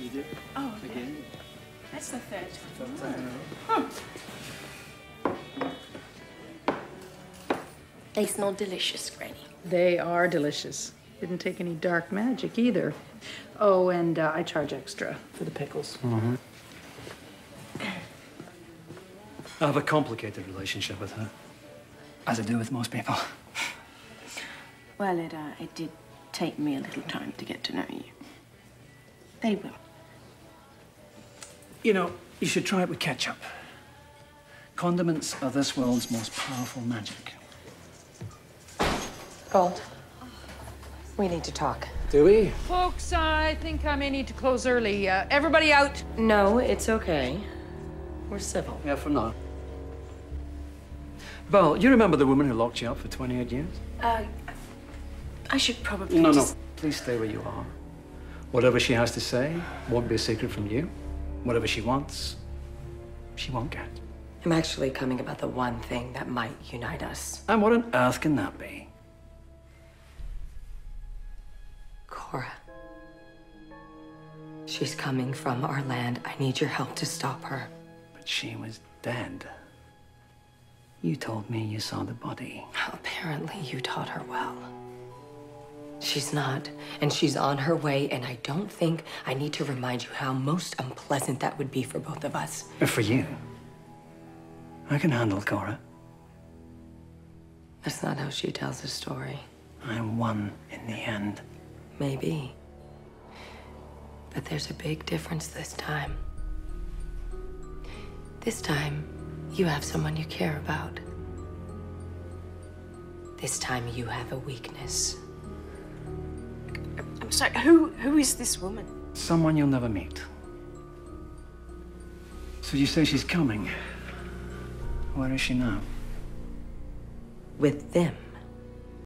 You did? Oh, Again? That's the third time. Sometimes. They smell delicious, Granny. They are delicious. Didn't take any dark magic either. Oh, and uh, I charge extra for the pickles. Mm-hmm. I have a complicated relationship with her, as I do with most people. Well, it, uh, it did take me a little time to get to know you. They will. You know, you should try it with ketchup. Condiments are this world's most powerful magic. Gold. We need to talk. Do we? Folks, I think I may need to close early. Uh, everybody out. No, it's okay. We're civil. Yeah, for now. Belle, you remember the woman who locked you up for 28 years? Uh, I should probably No, no. Please stay where you are. Whatever she has to say won't be a secret from you. Whatever she wants, she won't get. I'm actually coming about the one thing that might unite us. And what on earth can that be? Cora. She's coming from our land. I need your help to stop her. But she was dead. You told me you saw the body. Apparently, you taught her well. She's not, and she's on her way, and I don't think I need to remind you how most unpleasant that would be for both of us. For you. I can handle Cora. That's not how she tells the story. I won in the end. Maybe. But there's a big difference this time. This time, you have someone you care about. This time, you have a weakness. I'm who, who is this woman? Someone you'll never meet. So you say she's coming. Where is she now? With them.